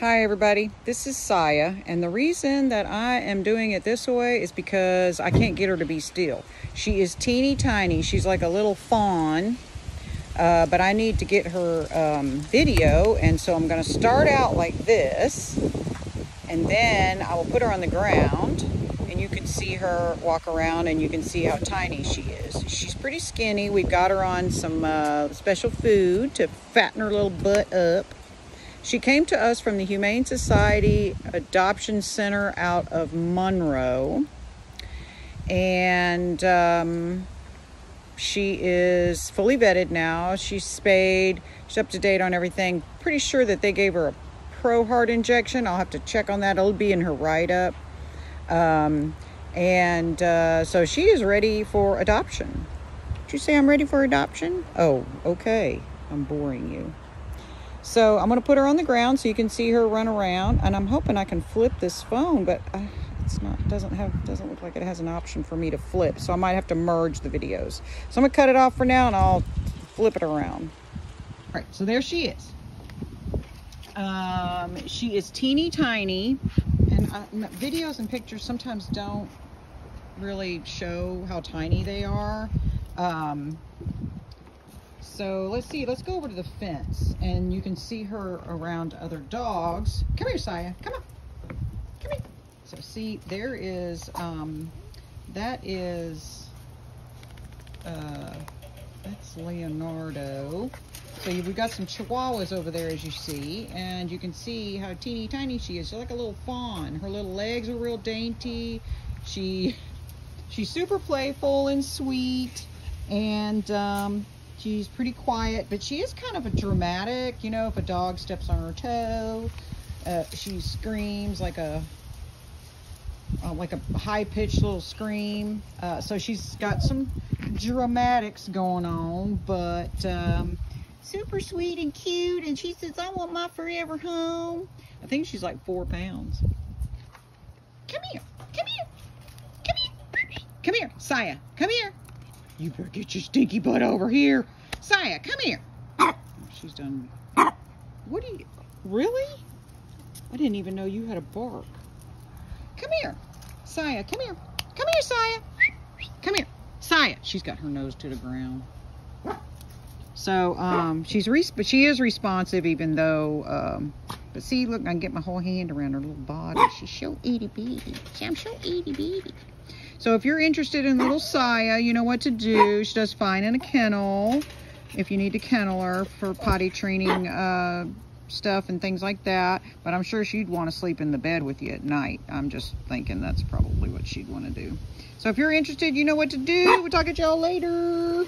Hi everybody, this is Siah and the reason that I am doing it this way is because I can't get her to be still. She is teeny tiny, she's like a little fawn, uh, but I need to get her um, video and so I'm going to start out like this and then I will put her on the ground and you can see her walk around and you can see how tiny she is. She's pretty skinny, we've got her on some uh, special food to fatten her little butt up she came to us from the Humane Society Adoption Center out of Monroe. And um, she is fully vetted now. She's spayed. She's up to date on everything. Pretty sure that they gave her a ProHeart injection. I'll have to check on that. It'll be in her write-up. Um, and uh, so she is ready for adoption. Did you say I'm ready for adoption? Oh, okay. I'm boring you. So I'm going to put her on the ground so you can see her run around. And I'm hoping I can flip this phone, but uh, it's not, doesn't have, doesn't look like it has an option for me to flip. So I might have to merge the videos. So I'm going to cut it off for now and I'll flip it around. All right, so there she is. Um, she is teeny tiny and uh, videos and pictures sometimes don't really show how tiny they are. Um, so let's see, let's go over to the fence and you can see her around other dogs. Come here, Siah, come on, come here. So see, there is, um, that is, uh, that's Leonardo. So we've got some chihuahuas over there as you see, and you can see how teeny tiny she is. She's like a little fawn. Her little legs are real dainty. She, she's super playful and sweet, and um, She's pretty quiet, but she is kind of a dramatic. You know, if a dog steps on her toe, uh, she screams like a uh, like a high-pitched little scream. Uh, so she's got some dramatics going on, but um, super sweet and cute. And she says, I want my forever home. I think she's like four pounds. Come here. Come here. Come here. Come here. Siah, come here. You better get your stinky butt over here. Siah, come here. She's done. What do you, really? I didn't even know you had a bark. Come here. Siah, come here. Come here, Siah. Come here. Siah. She's got her nose to the ground. So, um, she's, but she is responsive even though, um, but see, look, I can get my whole hand around her little body. She's so itty bitty. I'm so itty bitty. So if you're interested in little Siah, you know what to do. She does fine in a kennel. If you need to kennel her for potty training uh, stuff and things like that. But I'm sure she'd want to sleep in the bed with you at night. I'm just thinking that's probably what she'd want to do. So if you're interested, you know what to do. We'll talk to y'all later.